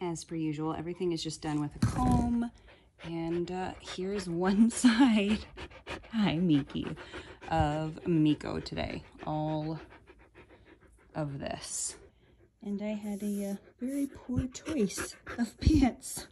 as per usual. Everything is just done with a comb. And uh, here's one side, hi Miki, of Meeko today. All of this. And I had a uh, very poor choice of pants.